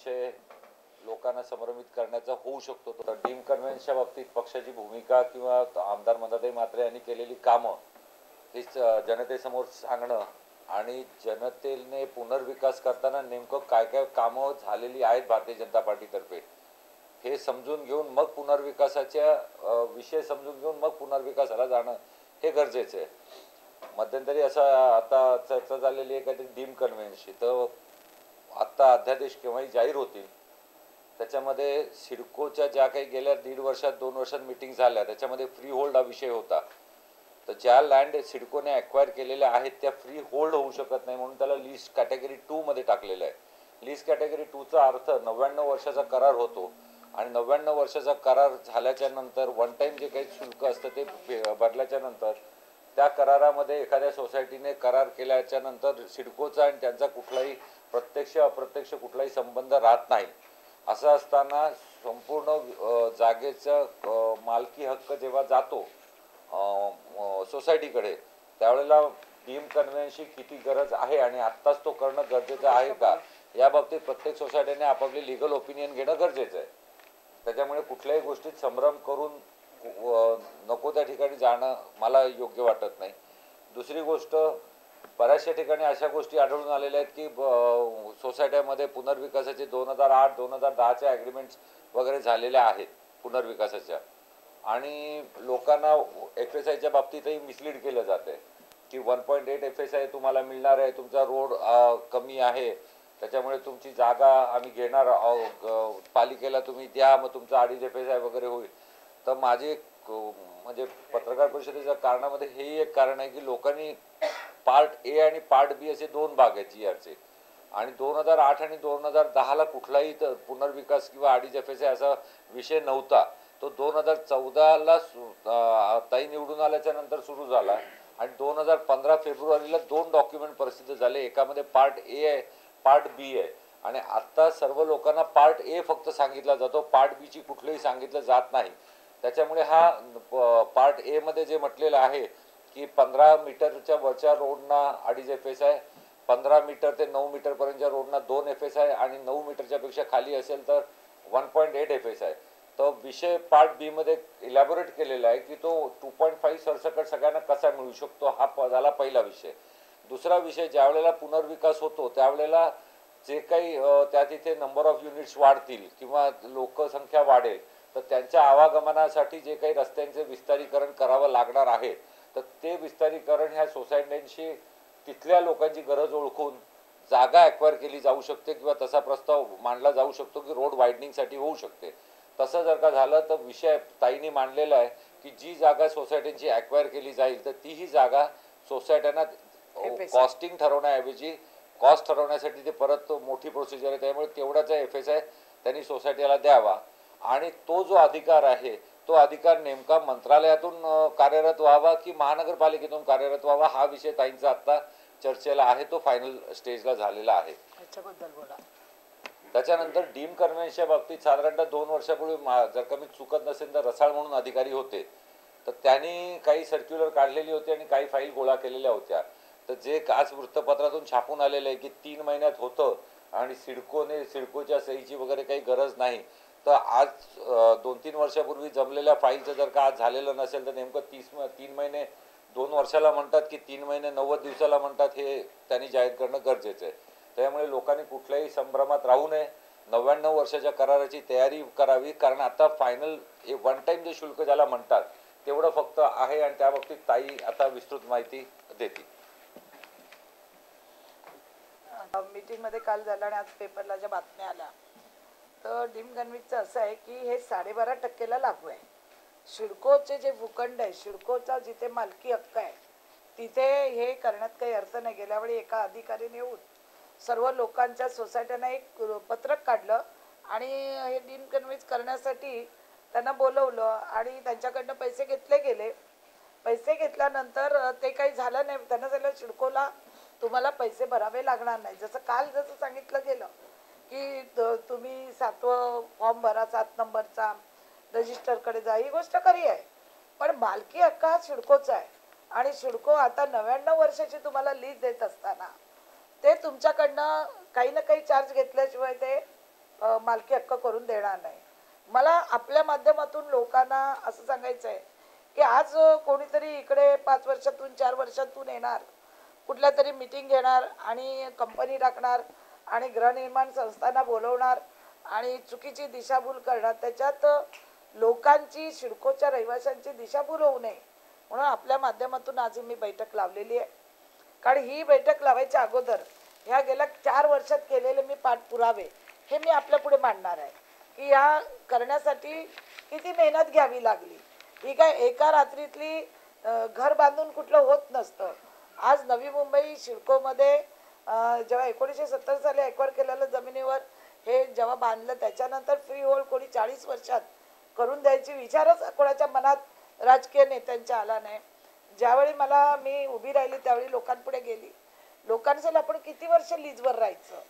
विषय लोकांना समर्मित करण्याचा होऊ शकतो. तर डीम कन्व्हेन्सच्या बाबतीत पक्षाची भूमिका किंवा आमदार मदाताई मात्रे यांनी केलेली कामं हे जनतेसमोर सांगणं आणि जनतेने पुनर्विकास करताना नेमकं काय काय कामं झालेली आहेत भारतीय जनता पार्टीतर्फे हे समजून घेऊन मग पुनर्विकासाच्या विषय समजून घेऊन मग पुनर्विकासाला जाणं हे गरजेचं आहे. मध्यंतरी असं आता चर्चा झालेली आहे काहीतरी डीम कन्व्हेन्सची तर आत्ता अध्यादेश केव्हाही जाहीर होतील त्याच्यामध्ये सिडकोच्या ज्या काही गेल्या दीड वर्षात दोन वर्षात मिटिंग झाल्या त्याच्यामध्ये फ्री होल्ड हा विषय होता. तर ज्या लँड सिडकोने अक्वायर केलेल्या आहेत त्या फ्री होल्ड होऊ शकत नाही म्हणून त्याला लिस्ट कॅटेगरी टू मध्ये टाकलेलं आहे. लिस्ट कॅटेगरी टूचा अर्थ नव्याण्णव वर्षाचा करार होतो आणि नव्याण्णव वर्षाचा करार झाल्याच्यानंतर वन टाईम जे काही शुल्क असतं ते भरल्याच्या नंतर त्या करारामध्ये एखाद्या सोसायटीने करार केल्याच्यानंतर सिडकोचा आणि त्यांचा कुठलाही प्रत्यक्ष अप्रत्यक्ष कुठलाही संबंध राहत नाही. असं असताना संपूर्ण जागेचं जागेचा मालकी हक्क जेव्हा जातो सोसायटीकडे त्यावेळेला डीम कन्व्हेन्सची किती गरज आहे आणि आत्ताच तो करणं गरजेचं आहे का? या बाबतीत प्रत्येक सोसायटीने आपापली लिगल ओपिनियन घेणं गरजेचं आहे. त्याच्यामुळे कुठल्याही गोष्टीत संभ्रम करून नको त्या ठिकाणी जाणं मला योग्य वाटत नाही. दुसरी गोष्ट बऱ्याचशा ठिकाणी अशा गोष्टी आढळून आलेल्या आहेत की सोसायट्यामध्ये पुनर्विकासाचे दोन हजार आठ दोन हजार दहाच्या ॲग्रीमेंट्स वगैरे झालेल्या आहेत पुनर्विकासाच्या. आणि लोकांना एफ एस आयच्या बाबतीतही मिसलीड केलं जाते की one point eight F S I तुम्हाला मिळणार आहे तुमचा रोड कमी आहे त्याच्यामुळे तुमची जागा आम्ही घेणार पालिकेला तुम्ही द्या मग तुमचा अडीच एफ एस आय वगैरे होईल. तर माझे म्हणजे पत्रकार परिषदेच्या कारणामध्ये हेही एक कारण आहे की लोकांनी पार्ट ए आणि पार्ट बी असे दोन भाग आहेत जी आरचे आणि दोन हजार आठ आणि दोन हजार दहाला कुठलाही पुनर्विकास किंवा अडीच एफ एस असा विषय नव्हता. तो दोन हजार चौदाला ताई निवडून आल्याच्यानंतर सुरू झाला. आणि दोन हजार पंधरा फेब्रुवारीला दोन डॉक्युमेंट प्रसिद्ध झाले. एकामध्ये पार्ट ए आहे पार्ट बी आहे. आणि आता सर्व लोकांना पार्ट ए फक्त सांगितला जातो. पार्ट बी ची कुठलंही सांगितलं जात नाही. त्याच्यामुळे हा पार्ट ए मध्ये जे म्हटलेलं आहे की पंधरा मीटरच्या वरच्या रोडना अडीच एफ एस आहे पंधरा मीटर ते नऊ मीटर पर्यंतच्या रोडना दोन एफ एस आहे आणि नऊ मीटरच्या पेक्षा खाली असेल तर one point eight F S आहे. तर विषय पार्ट बी मध्ये इलॅबोरेट केलेला आहे की तो टू पॉईंट फाईव्ह सरसकट सगळ्यांना कसा मिळू शकतो हा प- झाला पहिला विषय. दुसरा विषय ज्या वेळेला पुनर्विकास होतो त्यावेळेला जे काही त्या तिथे नंबर ऑफ युनिट्स वाढतील किंवा लोकसंख्या वाढेल तर त्यांच्या आवागमनासाठी जे काही रस्त्यांचे विस्तारीकरण करावं लागणार आहे तर ते विस्तारीकरण ह्या सोसायट्यांशी तिथल्या लोकांची गरज ओळखून जागा अक्वायर केली जाऊ शकते किंवा तसा प्रस्ताव मांडला जाऊ शकतो की रोड वायडनिंगसाठी होऊ शकते. तसं जर का झालं तर विषय ताईने मांडलेला आहे की जी जागा सोसायटीची अक्वायर केली जाईल तर तीही जागा सोसायट्यांना कॉस्टिंग ठरवण्याऐवजी कॉस्ट ठरवण्यासाठी ते परत मोठी प्रोसिजर आहे. त्यामुळे तेवढाचा एफ एस आय त्यांनी सोसायटीला द्यावा. आणि तो जो अधिकार आहे तो अधिकार नेमका मंत्रालयातून कार्यरत व्हावा की महानगरपालिकेतून कार्यरत व्हावा हा विषय ताईंचा आता चर्चेला आहे तो फायनल स्टेजला झालेला आहे. त्याच्यानंतर डीम कन्व्हेन्सच्या बाबतीत साधारणतः दोन वर्षापूर्वी जर का मी चुकत नसेल तर रसाळ म्हणून अधिकारी होते. तर त्यांनी काही सर्क्युलर काढलेली होती आणि काही फाईल गोळा केलेल्या होत्या. तर जे आज वृत्तपत्रातून छापून आलेलं आहे की तीन महिन्यात होतं आणि सिडकोने सिडकोच्या सहीची वगैरे काही गरज नाही तर आज दोन तीन वर्षापूर्वी जमलेल्या फाईलचं जर का आज झालेलं नसेल तर नेमकं तीस तीन महिने दोन वर्षाला म्हणतात की तीन महिने नव्वद दिवसाला म्हणतात हे त्यांनी जाहीर करणं गरजेचं आहे. त्यामुळे लोकांनी कुठल्याही संभ्रमात राहू नये. नव्याण्णव वर्षाच्या कराराची तयारी करावी कारण आता फायनल वन टाइम जे शुल्क ज्याला म्हणतात तेवढं फक्त आहे आणि त्या बाबतीत ताई आता विस्तृत माहिती देतील. मीटिंगमध्ये काल झालं आणि आज पेपरला ज्या बातम्या आल्या तर डीम असं आहे की हे साडेबारा टक्केला लागू आहे. शिडकोचे जे भूखंड आहे शिडकोचा जिथे मालकी हक्क आहे तिथे हे करण्यात काही अर्थ नाही. गेल्या वेळी एका अधिकारीने येऊन सर्व लोकांच्या सोसायट्यांना एक पत्रक काढलं आणि हे डीम कन्व्हिन्स करण्यासाठी त्यांना बोलवलं आणि त्यांच्याकडनं पैसे घेतले गेले. पैसे घेतल्यानंतर ते काही झालं नाही. त्यांना झालं शिडकोला तुम्हाला पैसे भरावे लागणार नाही. जसं काल जसं सांगितलं गेलं की तुम्ही सातवं फॉर्म भरा सात नंबरचा रजिस्टरकडे जा ही गोष्ट खरी आहे. पण मालकी हक्क हा सिडकोचा आहे. आणि शिडको आता नव्याण्णव वर्षाची तुम्हाला लीज देत असताना ते तुमच्याकडनं काही ना काही चार्ज घेतल्याशिवाय ते मालकी हक्क करून देणार नाही. मला आपल्या माध्यमातून लोकांना असं सांगायचं आहे की आज कोणीतरी इकडे पाच वर्षातून चार वर्षातून येणार कुठल्या तरी मिटिंग घेणार आणि कंपनी टाकणार आणि गृहनिर्माण संस्थांना बोलवणार आणि चुकीची दिशाभूल करणार. त्याच्यात लोकांची शिडकोच्या रहिवाशांची दिशाभूल होऊ नये. म्हणून आपल्या माध्यमातून आज मी बैठक लावलेली आहे. कारण ही बैठक लावायच्या अगोदर ह्या गेल्या चार वर्षात केलेले मी पाठपुरावे हे मी आपल्या पुढे मांडणार आहे. की या करण्यासाठी किती मेहनत घ्यावी लागली. ही काय एका रात्रीतली घर बांधून कुठलं होत नसतं. आज नवी मुंबई शिडकोमध्ये जेव्हा एकोणीसशे सत्तर साली एक्वायर केलेलं जमिनीवर हे जेव्हा बांधलं त्याच्यानंतर फ्री होल्ड कोणी चाळीस वर्षात करून द्यायची विचारच कोणाच्या मनात राजकीय नेत्यांच्या आला नाही. ज्यावेळी मला मी उभी राहिली त्यावेळी लोकांपुढे गेली. लोकांनी आपण किती वर्ष लीजवर राहायचं?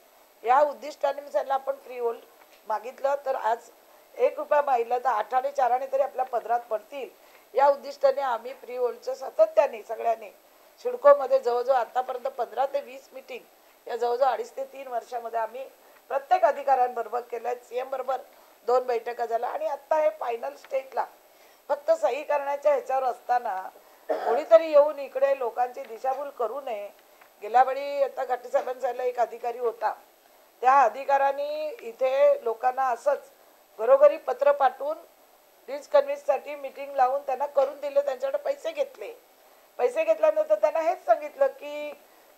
या उद्दिष्टाने मी त्यांना आपण फ्री होल्ड मागितलं. तर आज एक रुपया मागितलं तर आठाने चाराने तरी आपल्या पदरात पडतील. या उद्दिष्टाने आम्ही फ्री होल्डचं सातत्याने सगळ्यांनी शिडकोमध्ये जवळजवळ आतापर्यंत पंधरा ते वीस मिटिंग या जवळजवळ अडीच ते तीन वर्षामध्ये आम्ही प्रत्येक अधिकाऱ्यांबरोबर केल्या. सी एम बरोबर दोन बैठका झाल्या. आणि आत्ता हे फायनल स्टेजला फक्त सही करण्याच्या ह्याच्यावर असताना कोणीतरी येऊन इकडे लोकांची दिशाभूल करू नये. गेल्या वेळी आता घाटीसाहेबांचा एक अधिकारी होता. त्या अधिकाऱ्यांनी इथे लोकांना असंच घरोघरी पत्र पाठवून डिस्कन्व्हिन्ससाठी मिटिंग लावून त्यांना करून दिले. त्यांच्याकडे पैसे घेतले. पैसे घेतल्यानंतर त्यांना हेच सांगितलं की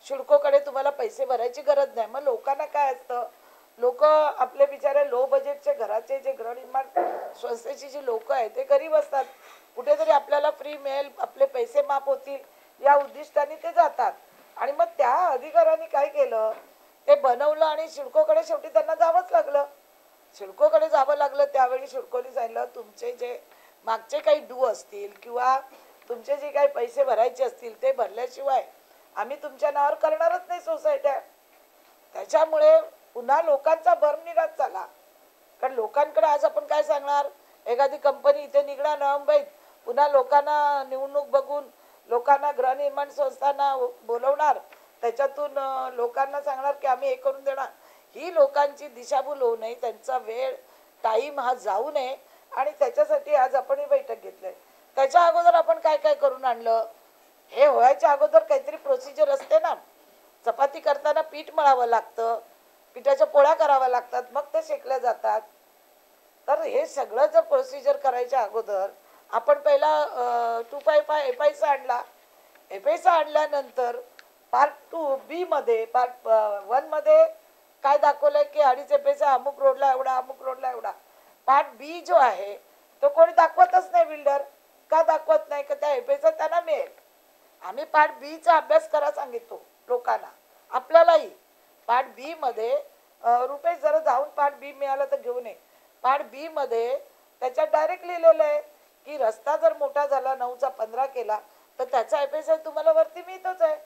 शुल्कोकडे तुम्हाला पैसे भरायची गरज नाही. मग लोकांना काय असतं? लोक आपले बिचारे लो बजेटचे घराचे जे गृहनिर्माण संस्थेची जी लोक आहेत ते गरीब असतात. कुठेतरी आपल्याला फ्री मिळेल आपले पैसे माफ होतील या उद्दिष्टाने ते जातात. आणि मग त्या अधिकाऱ्यांनी काय केलं? ते बनवलं आणि शिडकोकडे शेवटी त्यांना जावंच लागलं. शिडकोकडे जावं लागलं त्यावेळी शिडकोनी सांगितलं तुमचे जे मागचे काही डू असतील किंवा तुमचे जे काही पैसे भरायचे असतील ते भरल्याशिवाय आम्ही तुमच्या नावावर करणारच नाही सोसायट्या. त्याच्यामुळे पुन्हा लोकांचा भरनिघात झाला कारण लोकांकडे आज आपण काय सांगणार? एखादी कंपनी इथे निघणार ना मुंबईत पुन्हा लोकांना निवडणूक बघून लोकांना गृहनिर्माण संस्थांना बोलवणार त्याच्यातून लोकांना सांगणार की आम्ही हे करून देणार. ही लोकांची दिशाभूल होऊ नये त्यांचा वेळ टाईम हा जाऊ नये. आणि त्याच्यासाठी आज आपण ही बैठक घेतली त्याच्या अगोदर आपण काय काय करून आणलं? हे व्हायच्या अगोदर काहीतरी प्रोसिजर असते ना. चपाती करताना पीठ मळावं लागतं. पिठाच्या पोळ्या कराव्या लागतात. मग ते शेकल्या जातात. तर हे सगळं जर प्रोसिजर करायच्या अगोदर आपण पहिला टू फाय फाय एफ आयचा आणला. एफ आयचा आणल्यानंतर पार्ट टू बी मध्ये पार्ट वनमध्ये काय दाखवलंय की अडीच एफ आयचा अमुक रोडला एवढा अमुक रोडला एवढा. पार्ट बी जो आहे तो कोणी दाखवतच नाही बिल्डर का दाखवत नाही का त्या एफ त्यांना मिळेल. आम्ही पार्ट बी चा अभ्यास करा सांगितलो लोकांना. आपल्यालाही. पाठ बी मध्ये रुपेश जरा जाऊन पाठ बी मिळाला तर घेऊन ये पाठ बी मध्ये त्याच्यात डायरेक्ट लिहिलेलं आहे की रस्ता जर मोठा झाला नऊचा पंधरा केला तर त्याचा एफ तुम्हाला वरती मिळतोच आहे.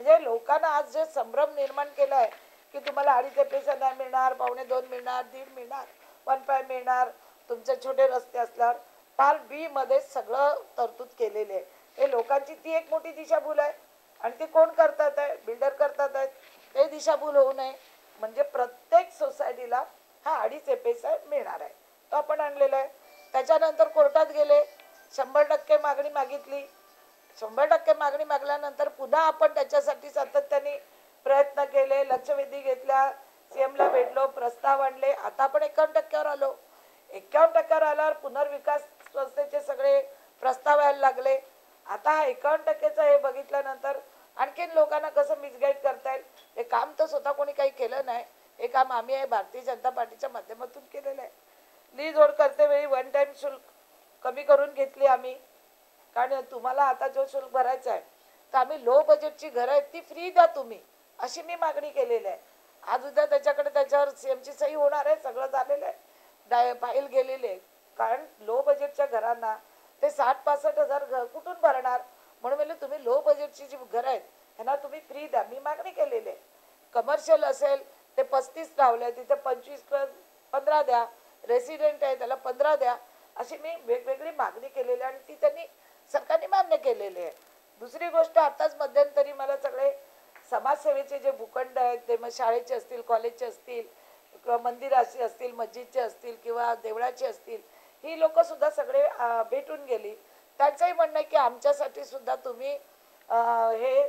म्हणजे लोकांना आज जे संभ्रम निर्माण केला आहे की तुम्हाला अडीच एफ नाही मिळणार पावणे दोन मिळणार दीड मिळणार वन फाय मिळणार तुमचे छोटे रस्ते असल्यावर पार्ट बी मध्ये सगळं तरतूद केलेली आहे. हे लोकांची ती एक मोठी दिशाभूल आहे. आणि ते कोण करतात आहे? बिल्डर करतात आहेत. ते दिशाभूल होऊ नये. म्हणजे प्रत्येक सोसायटीला हा अडीच एपेसा मिळणार आहे. तो आपण आणलेला आहे. त्याच्यानंतर कोर्टात गेले. शंभर टक्के मागणी मागितली. शंभर टक्के मागणी मागल्यानंतर पुन्हा आपण त्याच्यासाठी सातत्याने प्रयत्न केले. लक्षवेधी घेतल्या. सीएमला भेटलो. प्रस्ताव आणले. आता आपण एकावन्न टक्क्यावर आलो. एकावन्न टक्क्यावर आल्यावर पुनर्विकास संस्थेचे सगळे प्रस्ताव यायला लागले. आता हा एकावन्न टक्केचं हे बघितल्यानंतर आणखीन लोकांना कसं मिसगाईड करता येईल? हे काम तर स्वतः कोणी काही केलं नाही. हे काम आम्ही आहे भारतीय जनता पार्टीच्या माध्यमातून केलेलं आहे. लीज होड करते वेळी वन टाइम शुल्क कमी करून घेतली आम्ही. कारण तुम्हाला आता जो शुल्क भरायचा आहे तर आम्ही लो बजेटची घरं आहेत ती फ्री द्या तुम्ही. अशी मी मागणी केलेली आहे. आज उद्या त्याच्याकडे त्याच्यावर सी एमची सही होणार आहे सगळं झालेलं आहे. डाय फाईल गेलेली आहे. कारण लो बजेटच्या घरांना ते साठ पासष्ट हजार घर कुठून भरणार? म्हणून म्हणजे तुम्ही लो बजेटची जी घरं आहेत ह्यांना तुम्ही फ्री द्या. मी मागणी केलेली आहे. कमर्शियल असेल ते पस्तीस लावले तिथे पंचवीस पंधरा द्या. रेसिडेंट आहे त्याला पंधरा द्या. अशी मी वेगवेगळी मागणी केलेली आहे आणि ती त्यांनी सरकारने मान्य केलेली आहे. दुसरी गोष्ट आताच मध्यंतरी मला सगळे समाजसेवेचे जे भूखंड आहेत ते मग शाळेचे असतील कॉलेजचे असतील किंवा मंदिराचे असतील मस्जिदचे असतील किंवा देवळाचे असतील ही लोक सुद्धा सगळे भेटून गेली. त्यांचंही म्हणणं आहे की आमच्यासाठी सुद्धा तुम्ही हे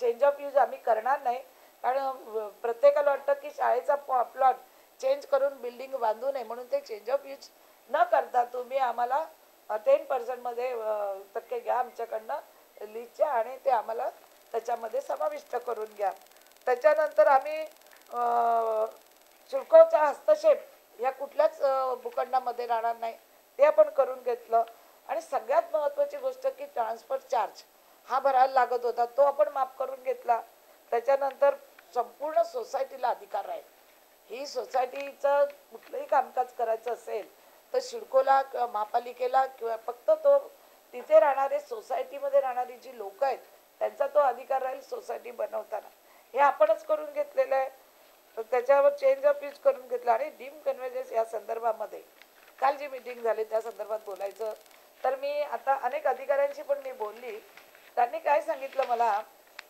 चेंज ऑफ यूज आम्ही करणार नाही. कारण प्रत्येकाला वाटतं की शाळेचा प्लॉट चेंज करून बिल्डिंग बांधू नये. म्हणून ते चेंज ऑफ यूज न करता तुम्ही आम्हाला टेन पर्सेंटमध्ये टक्के घ्या आमच्याकडनं लीजच्या आणि ते आम्हाला त्याच्यामध्ये समाविष्ट करून घ्या. त्याच्यानंतर आम्ही शुल्कोचा हस्तक्षेप ह्या कुठल्याच भूखंडामध्ये राहणार नाही. ते आपण करून घेतलं. आणि सगळ्यात महत्त्वाची गोष्ट की ट्रान्सफर चार्ज हा भरायला लागत होता. तो आपण माफ करून घेतला. त्याच्यानंतर संपूर्ण सोसायटीला अधिकार आहे. ही सोसायटीचं कुठलंही कामकाज करायचं असेल तर शिडकोला किंवा महापालिकेला किंवा फक्त तो तिथे राहणारे सोसायटीमध्ये राहणारी जी लोक आहेत त्यांचा तो अधिकार राहील सोसायटी बनवताना. हे आपणच करून घेतलेलं आहे. तर त्याच्यावर चेंज ऑफ यूज करून घेतलं आणि डीम कन्व्हेजन्स या संदर्भामध्ये. काल जी मिटिंग झाली त्या संदर्भात बोलायचं. तर मी आता अनेक अधिकाऱ्यांशी पण मी बोलली. त्यांनी काय सांगितलं मला?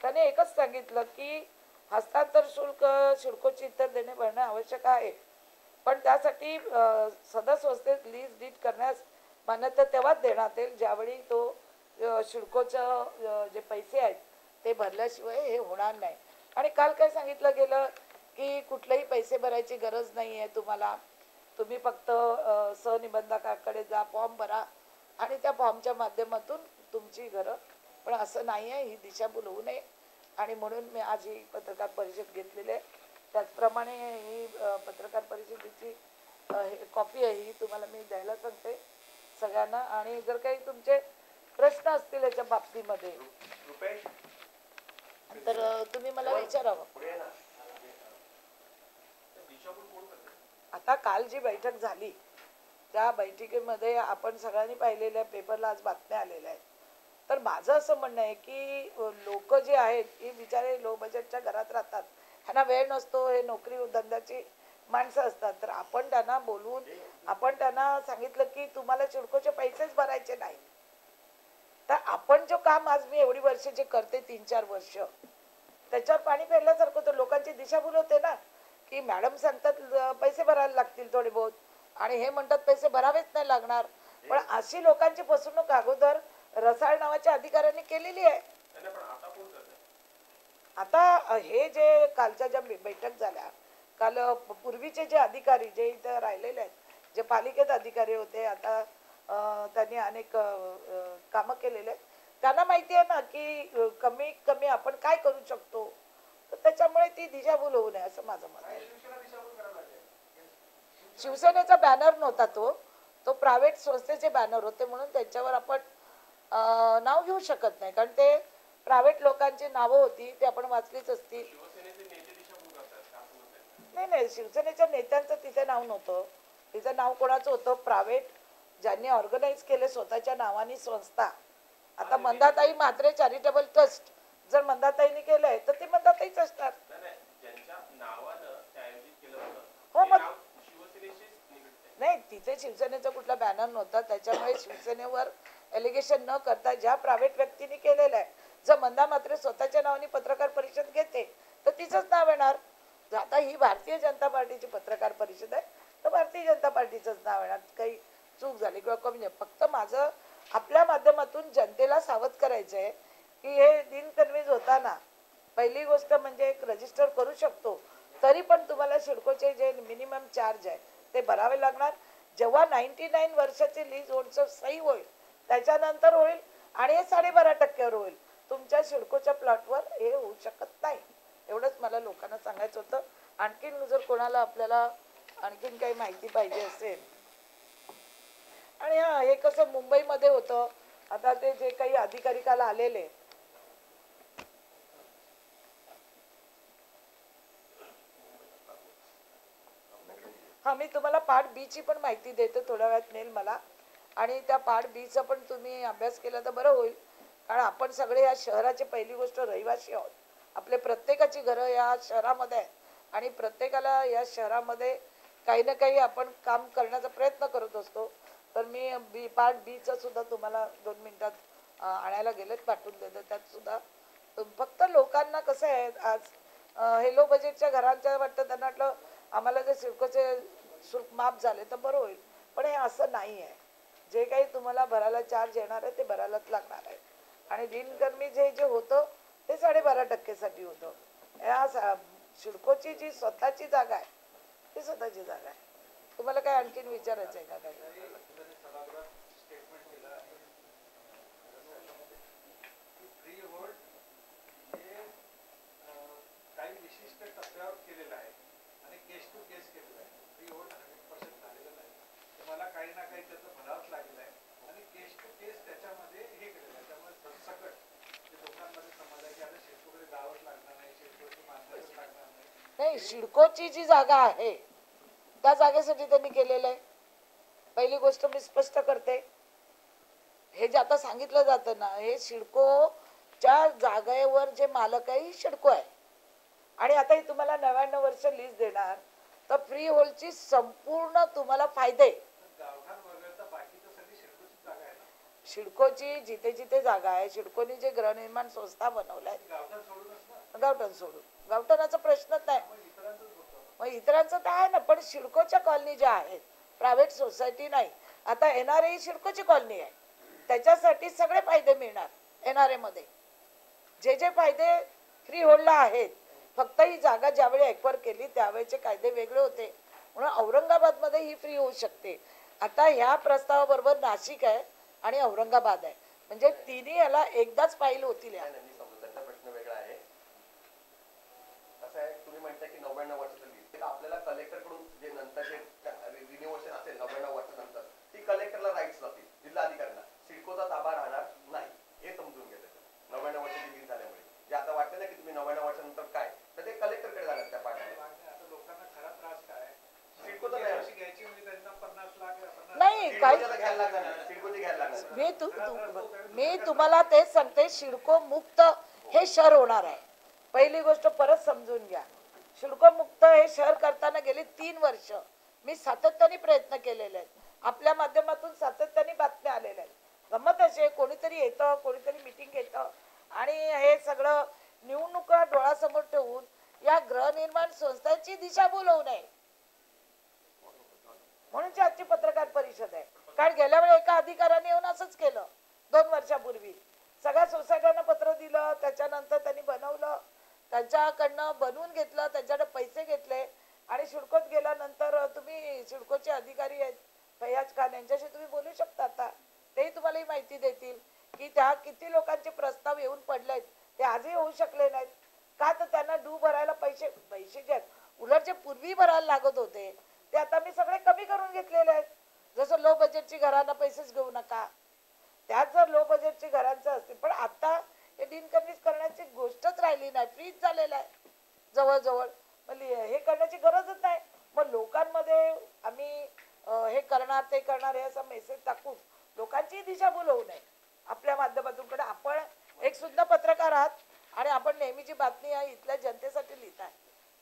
त्यांनी एकच सांगितलं की हस्तांतर शुल्क शुल्कोची इतर देणे भरणं आवश्यक आहे. पण त्यासाठी सदस्य संस्थेत लीज डीड करण्यास मान्यता तेव्हाच देण्यात येईल ज्यावेळी तो शुल्कोचं जे पैसे आहेत ते भरल्याशिवाय हे होणार नाही. आणि काल काय सांगितलं गेलं? की कुठलेही पैसे भरायची गरज नाही आहे तुम्हाला. तुम्ही फक्त सहनिबंधकाकडे जा फॉर्म भरा आणि त्या फॉर्मच्या माध्यमातून तुमची घरं. पण असं नाही आहे ही दिशाभूल होऊ नये. आणि म्हणून मी आज ही पत्रकार परिषद घेतलेली आहे. त्याचप्रमाणे ही पत्रकार परिषदेची कॉपी आहे ही तुम्हाला मी द्यायला सांगते सगळ्यांना. आणि जर काही तुमचे प्रश्न असतील याच्या बाबतीमध्ये तर तुम्ही मला विचारावं पुढे ये ना दिशाभूल कोण करते आता काल जी बैठक झाली त्या बैठकीमध्ये आपण सगळ्यांनी पाहिलेल्या पेपरला आज बातम्या आलेल्या आहेत. तर माझं असं म्हणणं आहे की लोक जे आहेत ही बिचारे लो बजेटच्या घरात राहतात. ह्यांना वेळ नसतो हे नोकरी धंद्याची माणसं असतात. तर आपण त्यांना बोलवून आपण त्यांना सांगितलं की तुम्हाला चिडकोचे पैसेच भरायचे नाही. तर आपण जो काम आज मी एवढी वर्ष जे करते तीन चार वर्ष त्याच्यावर पाणी फेरल्यासारखं तर लोकांची दिशाभूल होते ना. की मॅडम सांगतात "ल- पैसे भरायला लागतील थोडे बहुत. आणि हे म्हणतात पैसे भरावेच नाही लागणार. पण अशी लोकांची फसवणूक अगोदर रसाळ नावाच्या अधिकाऱ्यांनी केलेली आहे. आता हे जे कालच्या ज्या बैठक झाल्या काल पूर्वीचे जे अधिकारी जे इथं राहिलेले आहेत जे पालिकेत अधिकारी होते आता त्यांनी अनेक कामं केलेले आहेत. त्यांना माहिती आहे ना की अ, कमीत कमी आपण काय करू शकतो? तर त्याच्यामुळे ती दिशाभूल होऊ नये असं माझं मत आहे. शिवसेनेचा बॅनर नव्हता तो. तो प्रायव्हेट संस्थेचे बॅनर होते म्हणून त्यांच्यावर आपण नाव घेऊ शकत नाही. कारण ते प्रायव्हेट लोकांची नावं होती ते आपण वाचलीच असतील. शिवसेनेचे नेते दिशाभूल करतात का असं मत आहे? नाही नाही शिवसेनेच्या नेत्यांचं तिथे नाव नव्हतं. तिचं नाव कोणाचं होतं? प्रायव्हेट ज्यांनी ऑर्गनाईज केले स्वतःच्या नावानी संस्था. आता मंदाताई म्हात्रे चॅरिटेबल ट्रस्ट जर मंदाताईने केलंय तर ती मंदाताईच असणार. नाही नाही ज्यांच्या नावानं ते आयोजित केलं होतं हो, मग-. नाही तिथे शिवसेनेचा कुठला बॅनर नव्हता त्याच्यामुळे शिवसेनेवर एलिगेशन न करता ज्या प्रायव्हेट व्यक्तीने केलेलं आहे जर मंदा मात्र स्वतःच्या नावाने पत्रकार परिषद घेते तर तिचंच नाव येणार. आता ही भारतीय जनता पार्टीची पत्रकार परिषद आहे तर भारतीय जनता पार्टीचंच नाव येणार. काही चूक झाली किंवा कमी फक्त माझं आपल्या माध्यमातून जनतेला सावध करायचं आहे की हे दिन कन्व्हिज होताना पहिली गोष्ट म्हणजे एक रजिस्टर करू शकतो. तरी पण तुम्हाला शिडकोचे जे मिनिमम चार्ज आहे ते भरावे लागणार. जेव्हा नाईन्टी नाईन वर्षाची लीज ओढचं सही होईल त्याच्यानंतर होईल आणि हे साडेबारा टक्क्यावर होईल. तुमच्या शिडकोच्या प्लॉटवर हे होऊ शकत नाही. एवढंच मला लोकांना सांगायचं होतं. आणखीन जर कोणाला आपल्याला आणखीन काही माहिती पाहिजे असेल. आणि हा हे कसं मुंबईमध्ये होतं. आता ते जे काही अधिकारी काल आलेले आम्ही तुम्हाला पार्ट बी ची पण माहिती देतो थोड्या वेळात मिळेल मला. आणि त्या पार्ट बीचा पण तुम्ही अभ्यास केला तर बरं होईल. कारण आपण सगळे या शहराची पहिली गोष्ट रहिवासी आहोत. आपले प्रत्येकाची घरं या शहरामध्ये आहेत. आणि प्रत्येकाला या शहरामध्ये काही ना काही आपण काम करण्याचा प्रयत्न करत असतो. तर मी बी पार्ट बीचा सुद्धा तुम्हाला दोन मिनिटात आणायला गेलेत पाठवून देतं. त्यात सुद्धा फक्त लोकांना कसं आहे आज हेलो बजेटच्या घरांच्या वाटतं त्यांना वाटलं आम्हाला जर सिडकोचे शुल्क माफ झाले तर बरं होईल. पण हे असं नाही आहे. जे काही तुम्हाला भरायला चार्ज येणार आहे ते भरायलाच लागणार आहे. आणि दिनकर्मी जे जे होतं ते साडेबारा टक्केसाठी होतं. या सा- जी स्वतःची जागा आहे ती स्वतःची जागा आहे. तुम्हाला काय आणखीन विचारायचं आहे का काही? विशिष्ट टप्प्यावर केलेला आहे. आणि केस टू केस केलेला आहे फ्री होल्ड हंड्रेड पर्सेंट झालेलं नाही तर मला काही ना काही त्याचं म्हणावंच लागेल आहे. आणि केस टू केस त्याच्यामध्ये हे केलेलं आहे त्यामुळे सरसकट लोकांमध्ये समज आहे की आता शेतकरी जावंच लागणार नाही शेतकरी मानवावंच लागणार नाही. नाही सिडकोची जी जागा आहे त्या जागेसाठी त्यांनी केलेलं आहे. पहिली गोष्ट मी स्पष्ट करते. हे जे आता सांगितलं जातं ना हे शिडकोच्या जागेवर जे मालक आहे ही शिडको आहे. आणि आता ही तुम्हाला नव्याण्णव वर्ष लीज देणार. तर फ्री होलची संपूर्ण तुम्हाला फायदे तर गावठाण वगळता बाकीचं सगळी शेतकरीची जागा शिडकोची जिथे जिथे जागा आहे शिडकोनी जे गृहनिर्माण संस्था बनवल्या आहेत. गावठण सोडून. गावठणाचा प्रश्नच नाही मग इतरांचं तर आहे ना पण शिडकोच्या कॉलनी ज्या आहेत प्रायव्हेट सोसायटी नाही. आता एन आर ही शिडकोची कॉलनी आहे. त्याच्यासाठी सगळे फायदे मिळणार एन आरमध्ये. जे जे फायदे फ्री होल्डला आहेत फक्त ही जागा ज्यावेळी एक्वायर केली त्यावेळेचे कायदे वेगळे होते. म्हणून औरंगाबादमध्ये ही फ्री होऊ शकते. आता ह्या प्रस्तावाबरोबर नाशिक आहे. आणि औरंगाबाद आहे. म्हणजे तिन्ही याला एकदाच फाईल होतील लीज तर आपल्याला कलेक्टरकडून जे नंतरचे रिन्युएशन असेल नव्याण्णव वर्षानंतर ती कलेक्टरला राईट्स जातील जिल्हाधिकाऱ्यांना. सिडकोचा ताबा राहणार नाही. हे समजून नव्याण्णव वर्षाची लीज झाल्यामुळे. जे आता वाटतं ना की तुम्ही नव्याण्णव वर्षानंतर काय? तर ते कलेक्टरकडे जाणार त्या आता लोकांना खरा त्रास काय? सिडकोचा नाही. मी तू तू- मी तुम्हाला तेच सांगते शिडको मुक्त हे शहर होणार आहे. पहिली गोष्ट परत समजून घ्या. शिडको मुक्त हे शहर करताना गेली तीन वर्ष. मी सातत्याने प्रयत्न केलेले आहेत. आपल्या माध्यमातून सातत्याने बातम्या आलेल्या आहेत. गमत असे कोणीतरी येतं कोणीतरी मिटिंग घेतं. आणि हे सगळं निवडणुका डोळ्यासमोर ठेवून या गृहनिर्माण संस्थांची दिशा बोलवू नये. म्हणून आजची पत्रकार परिषद आहे. कारण गेल्या वेळी एका अधिकाऱ्याने येऊन असंच केलं. दोन वर्षापूर्वी. सगळ्या सोसायट्यांना पत्र दिलं त्याच्यानंतर त्यांनी बनवलं. त्यांच्याकडनं बनवून घेतलं त्यांच्याकडे पैसे घेतले. आणि शिडकोत गेल्यानंतर तुम्ही शिडकोचे अधिकारी आहेत फयाज खान यांच्याशी तुम्ही बोलू शकता आता. तेही तुम्हाला ही माहिती देतील की त्या किती लोकांचे प्रस्ताव येऊन पडलेत. ते आजही होऊ शकले नाहीत. का तर त्यांना डू भरायला पैसे पैसे जे आहेत उलट जे पूर्वी भरायला लागत होते ते आता मी सगळे कमी करून घेतलेले आहेत. जसं लो बजेटची घरांना पैसेच घेऊ नका. त्यात जर लो बजेटची घरांचं असतील पण आता हे डिनकमीज करण्याची गोष्टच राहिली नाही. फ्रीज झालेलं आहे. जवळजवळ. मग हे करण्याची गरजच नाही. मग लोकांमध्ये आम्ही हे करणार ते करणार हे असा मेसेज टाकून लोकांची दिशा बोलवू नये. आपल्या माध्यमातून कडे आपण एक सुद्धा पत्रकार आहात आणि आपण नेहमीची बातमी आहे इथल्या जनतेसाठी लिहित आहे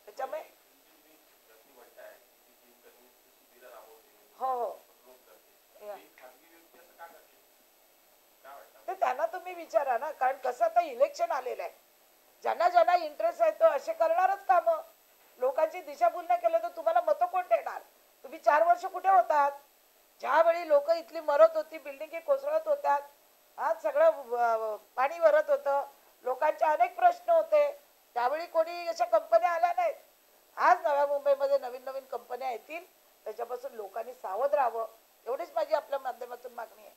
त्याच्यामुळे तुम्ही म्हणताय की तीन कमी सुविधा राबवते हो हो लोक करते या. ही खाजगी व्यक्ती असं का करते हो हो. ते त्यांना तुम्ही विचारा ना कारण कसं आता इलेक्शन आलेलं आहे. ज्यांना ज्यांना इंटरेस्ट आहे तो असे करणारच काम. लोकांची दिशाभूल नाही केलं तर तुम्हाला मतं कोण देणार? तुम्ही चार वर्ष कुठे होतात? ज्यावेळी लोक इथली मरत होती बिल्डिंग कोसळत होत्यात आज सगळं पाणी भरत होतं लोकांचे अनेक प्रश्न होते. त्यावेळी कोणी अशा कंपन्या आल्या नाहीत. आज नव्या मुंबईमध्ये नवीन नवीन कंपन्या येतील. त्याच्यापासून लोकांनी सावध राहावं. एवढीच माझी आपल्या माध्यमातून मागणी आहे.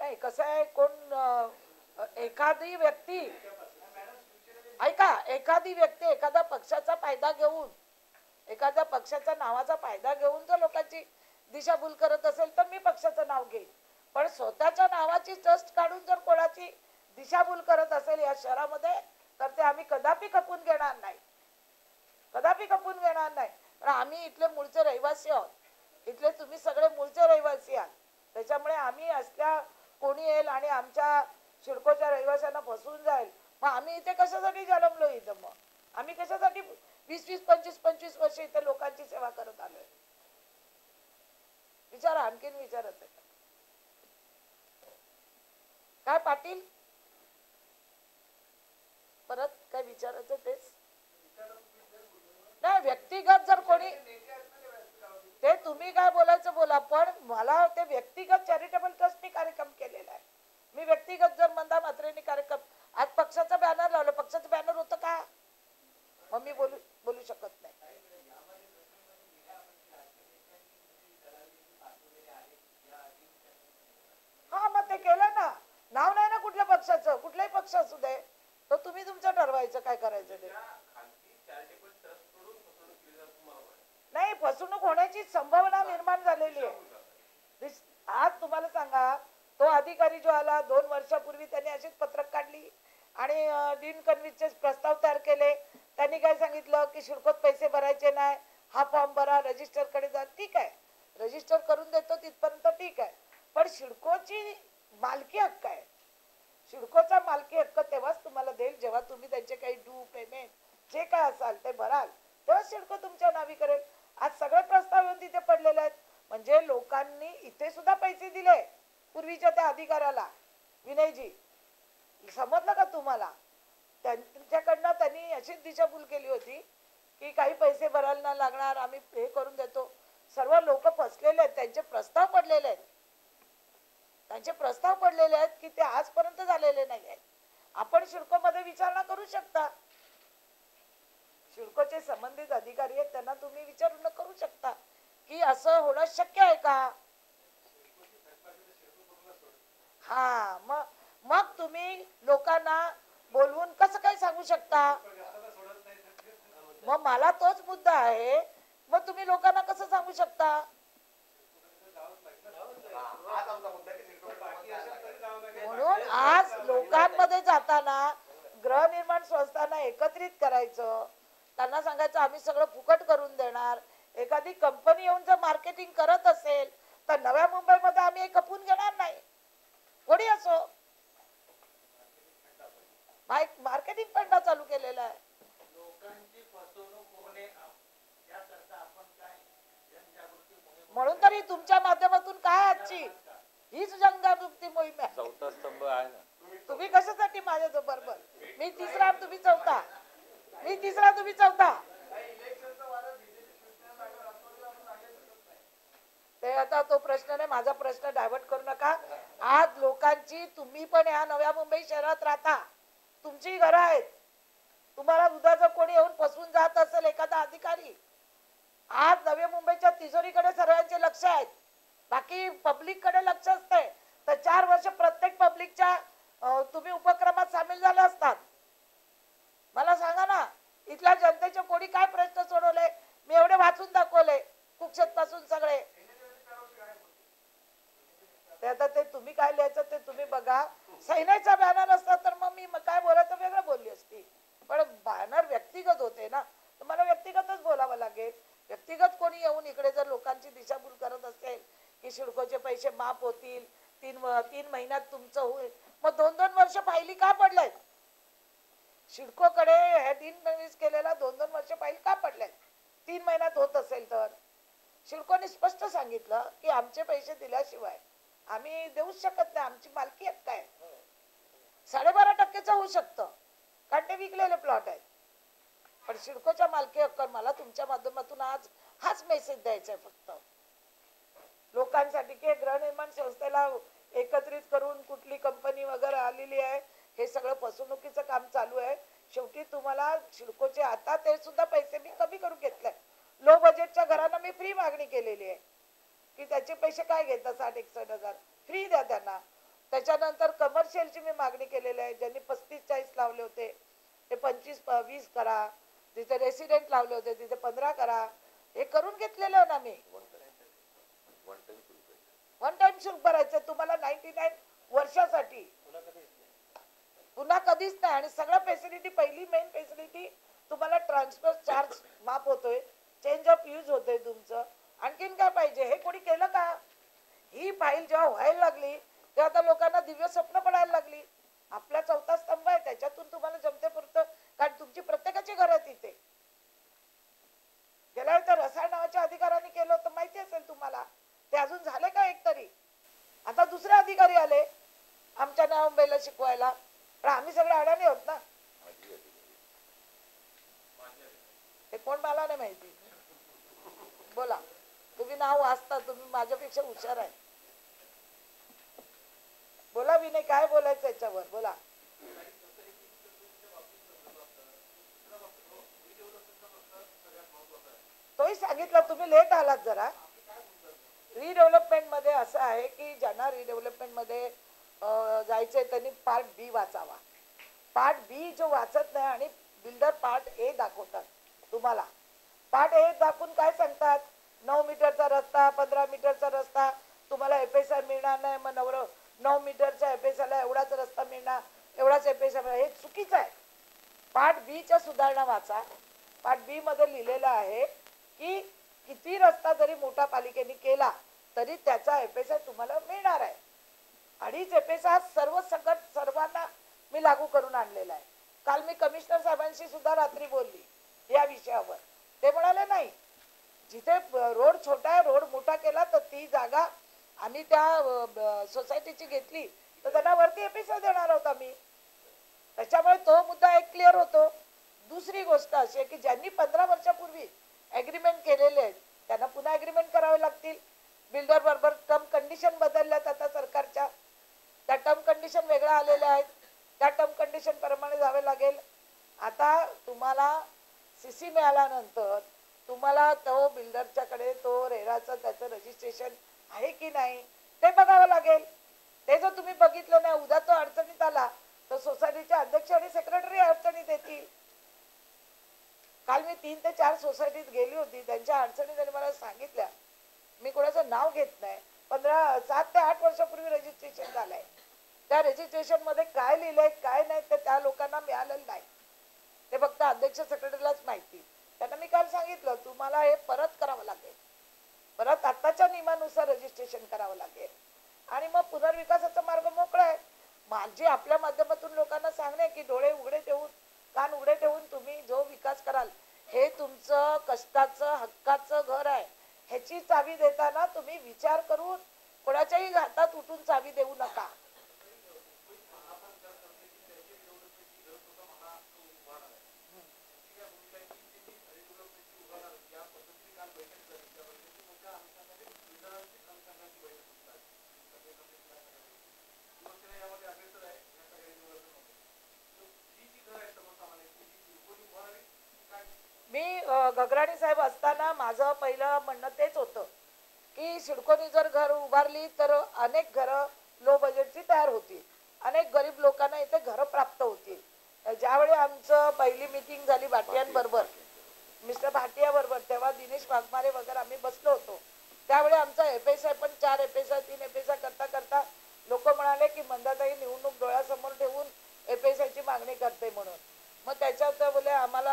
नाही कसं आहे कोण एखादी व्यक्ती ऐका एखादी व्यक्ती एखाद्या पक्षाचा फायदा घेऊन एखाद्या पक्षाच्या नावाचा फायदा घेऊन जर लोकांची दिशाभूल करत असेल तर मी पक्षाचं नाव घेईन. पण स्वतःच्या नावाची जस्ट काढून जर कोणाची दिशाभूल करत असेल या शहरामध्ये तर ते आम्ही कदापि खपून घेणार नाही. कदापि खपून घेणार नाही. पण आम्ही इथले मूळचे रहिवासी आहोत. इथले तुम्ही सगळे मूळचे रहिवासी आहात. त्याच्यामुळे आम्ही असल्या कोणी येईल आणि आमच्या शिडकोच्या रहिवाशांना फसवून जाईल. मग आम्ही इथे कशासाठी जन्मलो इथं मग? आम्ही कशासाठी वीस वीस पंचवीस पंचवीस वर्ष इथे लोकांची सेवा करत आलोय? विचार आणखीन विचारत आहे. काय पाटील? परत काय विचारायचं तेच? नाही व्यक्तिगत जर कोणी ते तुम्ही काय बोलायचं बोला पण मला ते व्यक्तिगत चॅरिटेबल ट्रस्टनी कार्यक्रम केलेला आहे. मी व्यक्तिगत जर मंदा मात्रेनी कार्यक्रम आज पक्षाचा बॅनर लावलं पक्षाचं बॅनर होतं का? मग मी बोलू बोलू शकत नाही. हा मग ते केलं ना. नाव नाही ना कुठल्या पक्षाचं. कुठल्याही पक्ष असू दे. तर तुम्ही तुमचं ठरवायचं काय करायचं ते खाजगी चॅरिटेबल ट्रस्टकडून फसवणूक केली जाते तुम्हाला वाटतं? नाही फसवणूक होण्याची संभावना निर्माण झालेली आहे. आज तुम्हाला सांगा तो अधिकारी जो आला दोन वर्षापूर्वी त्यांनी अशीच पत्रक काढली आणि डीन कन्व्हिसचे प्रस्ताव तयार केले. त्यांनी काय सांगितलं की शुल्कत पैसे भरायचे नाही हा फॉर्म भरा रजिस्टरकडे जा. ठीक आहे. रजिस्टर करून देतो तिथपर्यंत ठीक आहे. पण शिडकोची मालकी हक्क आहे. शिडकोचा मालकी हक्क तेव्हाच तुम्हाला देईल जेव्हा तुम्ही त्यांचे काही डू पेमेंट जे काय असाल ते भराल. तेव्हा शिडको तुमच्या नावी करेल. आज सगळे प्रस्ताव येऊन तिथे पडलेले आहेत. म्हणजे लोकांनी इथे सुद्धा पैसे दिले पूर्वीच्या त्या अधिकाऱ्याला. विनयजी समजलं का तुम्हाला? त्यांच्याकडनं त्यांनी अशीच दिशाभूल केली होती की काही पैसे भरायला नाही लागणार आम्ही हे करून देतो. सर्व लोक फसलेले आहेत त्यांचे प्रस्ताव पडलेले आहेत. त्यांचे प्रस्ताव पडलेले आहेत की ते आजपर्यंत झालेले नाही आहेत. आपण शुल्कमध्ये विचारणा करू शकता. शुल्कचे संबंधित अधिकारी आहेत त्यांना तुम्ही विचारून करू शकता की असं होणं शक्य आहे का? हा मग मग तुम्ही लोकांना बोलवून कसं काय सांगू शकता? मग मला तोच मुद्दा आहे मग तुम्ही लोकांना कसं सांगू शकता? म्हणून आज लोकांमध्ये जाताना गृहनिर्माण संस्थांना एकत्रित करायचं त्यांना सांगायचं आम्ही सगळं फुकट करून देणार. एखादी कंपनी येऊन जर मार्केटिंग करत असेल तर नव्या मुंबईमध्ये आम्ही खपून घेणार नाही. कोणी असो. मार्केटिंग फंडा चालू केलेला आहे. म्हणून तरी तुमच्या माध्यमातून काय आजची? हीच जनजागृती मोहीम आहे. चौथा स्तंभ आहे ना. तुम्ही कशासाठी माझ्या बरोबर मी तिसरा तुम्ही चौथा? मी तिसरा तुम्ही चौथा. ते आता तो प्रश्न नाही माझा प्रश्न डायव्हर्ट करू नका. आज लोकांची तुम्ही पण या नव्या मुंबई शहरात राहता. तुमची घरं आहेत. तुम्हाला उद्या जर कोणी येऊन फसवून जात असेल एखादा अधिकारी. आज नवी मुंबईच्या तिजोरीकडे सर्वांचे लक्ष आहेत. बाकी पब्लिककडे लक्ष असते तर चार वर्ष प्रत्येक पब्लिकच्या तुम्ही उपक्रमात सामील झाले असतात. मला सांगा ना इथल्या जनतेच्या कोणी काय प्रश्न सोडवले? मी एवढे वाचून दाखवले कुक्षेत पासून सगळे. ते आता ते तुम्ही काय लिहायचं ते तुम्ही बघा. सैन्याचा बॅनर असता तर मग मी काय बोलायचं वेगळं बोलली असती. पण बॅनर व्यक्तिगत होते ना. तर मला व्यक्तिगतच बोलावं लागेल. व्यक्तिगत कोणी येऊन इकडे जर लोकांची दिशाभूल करत असेल की शिडकोचे पैसे माफ होतील तीन तीन महिन्यात तुमचं होईल. मग दोन दोन वर्ष फायली का पडलाय? शिडकोकडे हे तीन नवीस केलेला दोन दोन वर्ष फाईल का पडल्यात तीन महिन्यात होत असेल तर? शिडकोने स्पष्ट सांगितलं की आमचे पैसे दिल्याशिवाय आम्ही देऊच शकत नाही. आमची मालकी हक्क आहे साडेबारा टक्केचं होऊ शकतं. कारण ते विकलेले प्लॉट आहेत. पण सिडकोच्या मालकी हक्क मला तुमच्या माध्यमातून आज हाच मेसेज द्यायचा आहे फक्त. लोकांसाठी की गृहनिर्माण संस्थेला एकत्रित करून कुठली कंपनी वगैरे आलेली आहे हे सगळं फसवणुकीचं काम चालू आहे. शेवटी तुम्हाला शिडकोचे आता ते सुद्धा पैसे मी कमी करून घेतले. लो बजेटच्या घरांना मी फ्री मागणी केलेली आहे. की त्याचे पैसे काय घेतात साठ एकसष्ट हजार? फ्री द्या त्यांना. त्याच्यानंतर कमर्शियलची मी मागणी केलेली आहे. ज्यांनी पस्तीस चाळीस लावले होते ते पंचवीस प- वीस करा. जिथे रेसिडेंट लावले होते तिथे पंधरा करा. हे करून घेतलेलं ना मी. वन आहे. वन टाइम शुल्क भरायचं. तुम्हाला नाईन्टी नाईन वर्षासाठी. पुन्हा कधीच नाही. आणि सगळ्या फेसिलिटी पहिली मेन फेसिलिटी तुम्हाला ट्रान्सफर चार्ज माफ होतोय. चेंज ऑफ यूज होतोय तुमचं. आणखीन काय पाहिजे? हे कोणी केलं का? ही फाईल जेव्हा व्हायला लागली तेव्हा आता लोकांना दिव्य स्वप्न पडायला लागली. आपला चौथा स्तंभ आहे त्याच्यातून तुम्हाला जमते पुरतं. कारण तुमची प्रत्येकाची घर आहे तिथे. गेल्या वेळी तर रसाळ नावाच्या अधिकाऱ्यांनी केलं होतं माहिती असेल तुम्हाला. ते ते अजून झाले का एक तरी आता दुसरे अधिकारी आले आमच्या नाव मुंबईला शिकवायला. पण आम्ही सगळे अडाणी आहोत ना? हे ते कोण मला नाही माहिती? बोला. तुम्ही नाव वाचता तुम्ही माझ्यापेक्षा हुशार आहे. बोला विनय काय बोलायचं याच्यावर? बोला. तोही सांगितलं तुम्ही लेट आलात जरा. रिडेव्हलपमेंटमध्ये असं आहे की ज्यांना रिडेव्हलपमेंटमध्ये अं, जायचंय त्यांनी पार्ट बी वाचावा. पार्ट बी जो वाचत नाही आणि बिल्डर पार्ट ए दाखवतात तुम्हाला. पार्ट ए दाखवून काय सांगतात? नऊ मीटरचा रस्ता पंधरा मीटरचा रस्ता तुम्हाला एफ एस आय मिळणार नाही मग नवर नऊ मीटरच्या एफ एस आयला एवढाच रस्ता मिळणार एवढाच एफ एस आय हे चुकीचं आहे. पार्ट बीच्या सुधारणा वाचा. पार्ट बी मध्ये लिहिलेलं आहे की किती रस्ता जरी मोठा पालिकेने केला तरी त्याचा एफ एस आय तुम्हाला मिळणार आहे. अडीच एफ एस हा सर्व संकट सर्वांना मी लागू करून आणलेला आहे. काल मी कमिशनर साहेबांशी सुद्धा रात्री बोलली या विषयावर. ते म्हणाले नाही जिथे रोड छोटा आहे रोड मोठा केला तर ती जागा आम्ही त्या सोसायटीची घेतली तर त्यांना वरती एपिसोड देणार होता मी. त्याच्यामुळे तो मुद्दा एक क्लिअर होतो. दुसरी गोष्ट अशी आहे की ज्यांनी पंधरा वर्षापूर्वी ॲग्रीमेंट केलेले आहेत त्यांना पुन्हा ॲग्रीमेंट करावे लागतील. बिल्डर बरोबर टर्म कंडिशन बदलल्यात आता कंडिशन वेगळ्या आलेल्या आहेत. त्या टर्म कंडिशन प्रमाणे जावे लागेल. आता तुम्हाला सी सी मिळाल्यानंतर तुम्हाला तो बिल्डरच्याकडे तो रेराचं त्याचं रजिस्ट्रेशन आहे की नाही ते बघावं लागेल. ते जर तुम्ही बघितलं नाही उद्या तो अडचणीत आला तर सोसायटीच्या अध्यक्ष आणि सेक्रेटरी अडचणीत येतील. काल मी तीन ते चार सोसायटीत गेली होती त्यांच्या अडचणी त्यांनी मला सांगितल्या. मी कोणाचं नाव घेत नाही. पंधरा सात ते आठ वर्षापूर्वी रजिस्ट्रेशन झालंय. त्या रजिस्ट्रेशनमध्ये काय लिहिलंय काय नाही ते त्या लोकांना मिळालेलं नाही. ते फक्त अध्यक्ष सेक्रेटरीलाच माहिती. त्यांना मी काल सांगितलं तुम्हाला हे परत करावं लागेल. परत आत्ताच्या नियमानुसार रजिस्ट्रेशन करावं लागेल. आणि मग पुनर्विकासाचा मार्ग मोकळा आहे. माझी आपल्या माध्यमातून लोकांना सांगणे की डोळे उघडे ठेवून कान उघडे ठेवून तुम्ही जो विकास कराल हे तुमचं कष्टाचं हक्काचं घर आहे. ह्याची चावी देताना तुम्ही विचार करून कोणाच्याही हातात उठून चावी देऊ नका मी अ, गगराणी साहेब असताना माझं पहिलं म्हणणं तेच होतं की सिडकोनी जर घर उभारली तर अनेक घरं लो बजेटची तयार होतील. अनेक गरीब लोकांना इथे घरं प्राप्त होतील. ज्यावेळी आमचं पहिली मिटिंग झाली भाटियांबरोबर मिस्टर भाटिया बरोबर तेव्हा दिनेश वाघमारे वगैरे आम्ही बसलो होतो. त्यावेळी आमचा एफ एस आय पण चार एफ एस आय तीन एफ एस आय करता करता लोक म्हणाले की मंदाताई निवडणूक डोळ्यासमोर ठेवून एफ एस आयची मागणी करते म्हणून. मग त्याच्यात बोले आम्हाला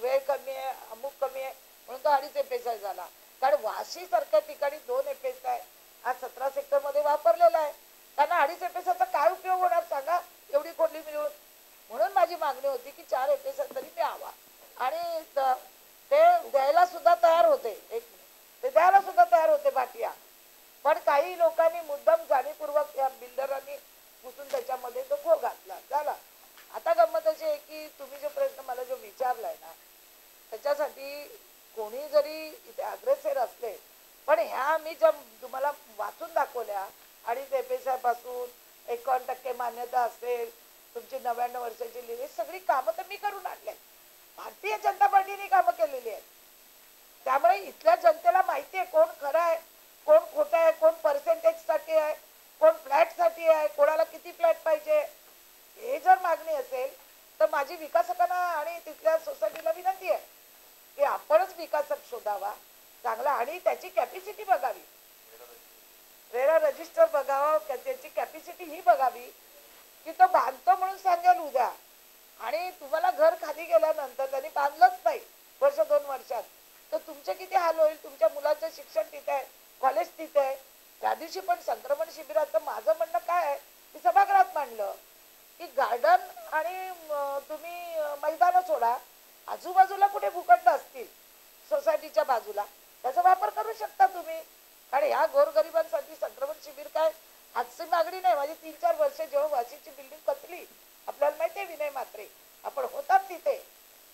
वेळ कमी आहे अमुक कमी आहे. म्हणून तो अडीच एफ एस आय झाला. कारण वाशी सारख्या ठिकाणी दोन एफ एस आज सतरा सेक्टरमध्ये वापरलेला आहे. त्यांना अडीच एपेसाचा काय उपयोग होणार सांगा? एवढी खोडली मिळून. म्हणून माझी मागणी होती की चार एफ एस तरी द्यावा. आणि ते द्यायला सुद्धा तयार होते. एक ते द्यायला सुद्धा तयार होते भाटिया. पण काही लोकांनी मुद्दाम जाणीवपूर्वक या बिल्डरांनी पुसून त्याच्यामध्ये तो खो घातला. झाला. आता गंमत अशी आहे की तुम्ही जो प्रश्न मला जो विचारलाय ना त्याच्यासाठी कोणी जरी इथे अग्रेसर असले पण ह्या मी ज्या तुम्हाला वाचून दाखवल्या आणि एफपासून एकावन्न टक्के मान्यता असेल तुमची नव्याण्णव वर्षाची लिहिली सगळी कामं तर मी करून आणले भारतीय जनता पार्टीने कामं केलेली आहेत. त्यामुळे इथल्या जनतेला माहिती आहे कोण खरं आहे कोण खोटं आहे कोण पर्सेंटेजसाठी आहे कोण फ्लॅटसाठी आहे कोणाला किती फ्लॅट पाहिजे हे जर मागणी असेल तर माझी विकासकांना आणि तिथल्या सोसायटीला विनंती आहे की आपणच विकासक शोधावा चांगला आणि त्याची कॅपॅसिटी बघावी. रेरा रजिस्टर बघावा त्याची कॅपॅसिटी ही बघावी की तो बांधतो म्हणून सांगेल उद्या. आणि तुम्हाला घर खाली गेल्यानंतर त्यांनी बांधलंच नाही वर्ष दोन वर्षात. तर तुमचे किती हाल होईल? तुमच्या मुलाचं शिक्षण तिथे आहे कॉलेज तिथे आहे. त्या दिवशी पण संक्रमण शिबिरात माझं म्हणणं काय आहे? की सभागृहात मांडलं. की गार्डन आणि तुम्ही मैदान सोडा. आजूबाजूला कुठे भूखंड असतील सोसायटीच्या बाजूला त्याचा वापर करू शकता तुम्ही. आणि ह्या गोरगरिबांसाठी संक्रमण शिबिर काय? हातची मागणी नाही. माझी तीन चार वर्ष जेव्हा वाशीची बिल्डिंग पतली आपल्याला माहिती आहे विनय मात्रे आपण होतात तिथे.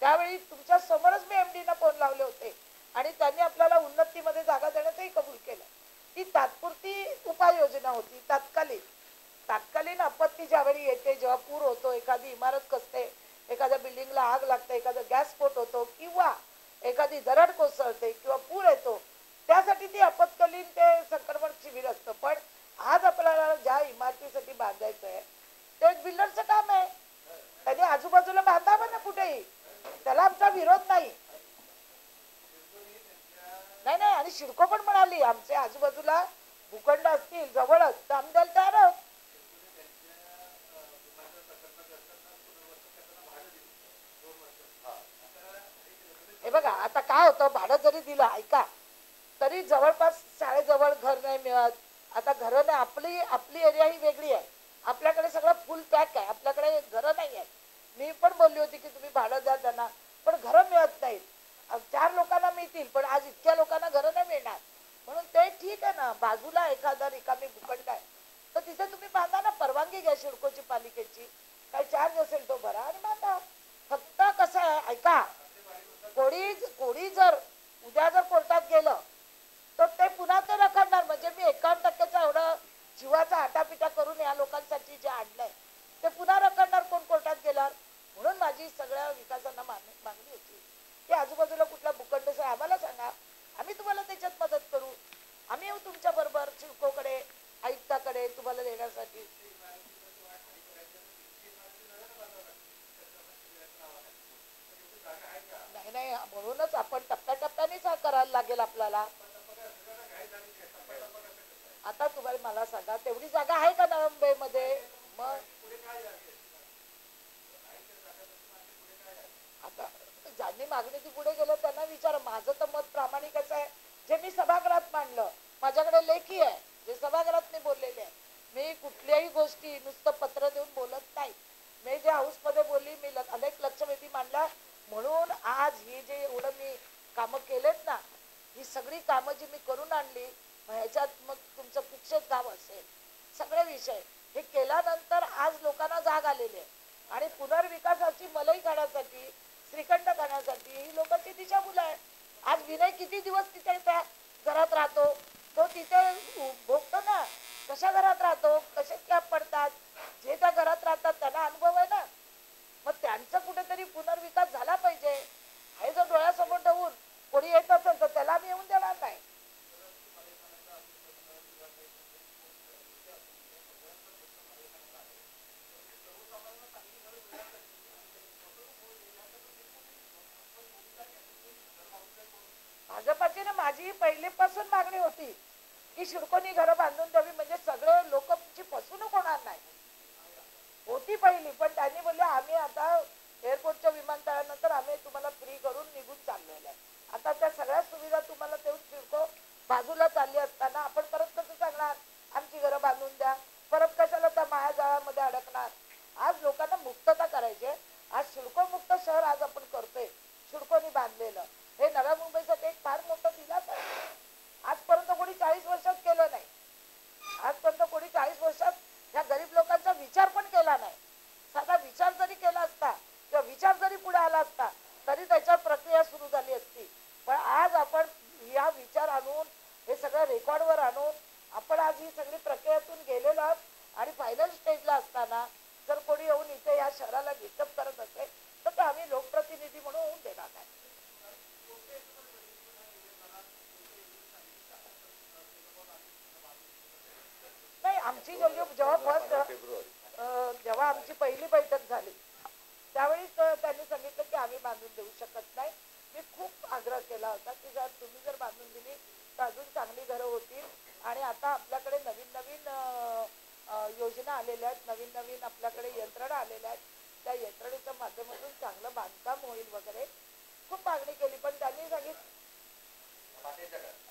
त्यावेळी तुमच्या समोरच मी एमडीना फोन लावले होते. आणि त्यांनी आपल्याला उन्नतीमध्ये जागा देण्याचंही कबूल केलं. ती तात्पुरती उपाययोजना होती तात्कालिक. तात्कालीन आपत्ती ज्यावेळी येते जेव्हा पूर होतो एखादी इमारत कसते एखाद्या बिल्डिंगला आग लागते एखादा गॅस स्फोट होतो किंवा एखादी दरड कोसळते किंवा पूर येतो त्यासाठी ती आपत्कालीन ते संक्रमण शिबिर असतं. पण आज आपल्याला ज्या इमारतीसाठी बांधायचं आहे ते एक बिल्डरचं काम आहे. त्याने आजूबाजूला बांधावं ना कुठेही? त्याला आमचा विरोध नाही. नाही नाही आणि शिडको पण म्हणाली आमच्या आजूबाजूला भूखंड असतील जवळच तर आम्ही त्याला तयार आहोत. बघा आता काय होतं भाडं जरी दिलं ऐका तरी जवळपास शाळेजवळ घर नाही मिळत. आता घरं नाही आपली आपली एरिया ही वेगळी आहे. आपल्याकडे सगळं फुल पॅक आहे. आपल्याकडे घरं नाही आहेत. मी पण बोलली होती की तुम्ही भाडं द्या त्यांना पण घरं मिळत नाहीत. चार लोकांना मिळतील पण आज इतक्या लोकांना घरं नाही मिळणार. म्हणून ते ठीक आहे ना बाजूला एखादा रिकामी भुकट काय तर तिथे तुम्ही बांधा ना परवानगी घ्या शिडकोची पालिकेची. काय चार्ज असेल तो भरा आणि बांधा. फक्त कसं आहे ऐका कोणी कोणी जर उद्या जर कोर्टात गेलं तर ते पुन्हा ते रखडणार. म्हणजे मी एकावन्न टक्क्याचा एवढं जीवाचा आटापिटा करून या लोकांसाठी जे आणलंय ते पुन्हा रखडणार कोण कोर्टात गेल्यावर? म्हणून माझी सगळ्या विकासांना मागणी होती. की आजूबाजूला कुठला भूखंड आहे आम्हाला सांगा. आम्ही तुम्हाला त्याच्यात मदत करू. आम्ही येऊ तुमच्या बरोबर शिडकोकडे आयुक्ताकडे तुम्हाला देण्यासाठी. नाही म्हणूनच आपण टप्प्याटप्प्यानेच हा करायला लागेल आपल्याला. आता तुम्हाला मला सांगा तेवढी जागा आहे का नवी मुंबईमध्ये मग आता ज्यांनी मागणी ती पुढे गेलं त्यांना विचार माझं तर मत प्रामाणिकच आहे. जे मी सभागृहात मांडलं माझ्याकडे लेखी आहे जे सभागृहात मी बोललेले आहे मी कुठल्याही गोष्टी नुसतं पत्र देऊन बोलत नाही. मी जे हाऊसमध्ये बोलली मी ल- अनेक लक्षवेधी मांडला म्हणून आज ही जे एवढं मी कामं केलेत ना ही सगळी कामं जी मी करून आणली ह्याच्यात मग तुमचं कुक्षेत गाव असेल. सगळे विषय. हे केल्यानंतर आज लोकांना जाग आलेली आहे. आणि पुनर्विकासाची मलई करण्यासाठी श्रीखंड करण्यासाठी ही लोकांची दिशाभूल आहे आज विनय किती दिवस तिथे त्या घरात राहतो? तो तिथे भोगतो ना. कशा घरात राहतो? कसे कॅप पडतात? जे त्या घरात राहतात त्यांना अनुभव आहे ना. मग त्यांचा कुठेतरी पुनर्विकास झाला पाहिजे. हे जर डोळ्यासमोर ठेवून कोणी येत असेल तर त्याला आम्ही येऊन देणार नाही. भाजपाची ना माझी पहिलीपासून मागणी होती की शिडकोनी घरं बांधून द्यावी म्हणजे सगळे लोकांची फसवणूक होणार नाही होती पहिली पण त्यांनी बोलले आम्ही आता एअरपोर्टच्या विमानतळानंतर आम्ही तुम्हाला फ्री करून निघून चाललेलं आहे आता त्या सगळ्या सुविधा तुम्हाला देऊन शिडको बाजूला चालली असताना आपण परत कसं सांगणार आमची घरं बांधून द्या परत कशाला त्या मायाजाळामध्ये अडकणार आज लोकांना मुक्तता करायची आहे. आज शिडको मुक्त शहर आज आपण करतोय शिडकोनी बांधलेलं हे नव्या मुंबईसाठी एक फार मोठं दिलास आहे आजपर्यंत कोणी चाळीस वर्षात केलं नाही आजपर्यंत कोणी चाळीस वर्षात ह्या गरीब लोकांचा विचार पण केला नाही साधा विचार जरी केला असता किंवा विचार जरी पुढे आला असता तरी त्याच्यावर प्रक्रिया सुरू झाली असती पण आज आपण या विचार आणून हे सगळं रेकॉर्डवर आणून आपण आज ही सगळी प्रक्रियातून गेलेलो आहोत आणि फायनल स्टेजला असताना जर कोणी येऊन इथे या शहराला डिस्टर्ब करत असेल तर ते आम्ही लोकप्रतिनिधी म्हणून होऊन देणार नाही नाही आमची जेव्हा जेव्हा फर्स्ट फेब्रुवारी जेव्हा आमची पहिली बैठक झाली त्यावेळी त- त्यांनी सांगितलं की आम्ही बांधून देऊ शकत नाही. मी खूप आग्रह केला होता की जर तुम्ही जर बांधून दिली तर अजून चांगली घरं होतील. आणि आता आपल्याकडे नवीन नवीन योजना आलेल्या आहेत. नवीन नवीन आपल्याकडे यंत्रणा आलेल्या आहेत. त्या यंत्रणेच्या माध्यमातून चांगलं बांधकाम होईल वगैरे. खूप मागणी केली पण त्यांनी सांगितलं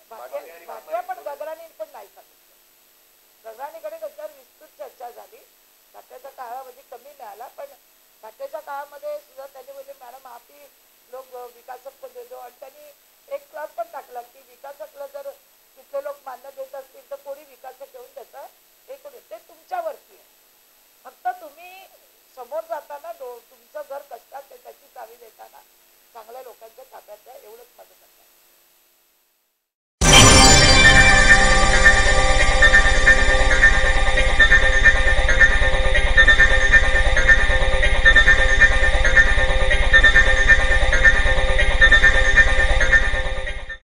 भाट्या पण गगराणी पण नाही सांगितलं. गगराणीकडे त्याच्यावर विस्तृत चर्चा झाली. भाट्याच्या काळामध्ये कमी मिळाला पण भाट्याच्या काळामध्ये सुद्धा त्यांनी म्हणजे मॅडम आपली लोक विकासक पण देतो आणि त्यांनी एक क्लास पण टाकला की विकासकला जर तिथले लोक मान्य देत असतील तर कोणी विकास घेऊन त्याचा हे करू ते तुमच्यावरती आहे. फक्त तुम्ही समोर जाताना तुमचं घर कष्टात त्याची चावी देताना चांगल्या लोकांच्या ताब्यात द्या एवढंच माझं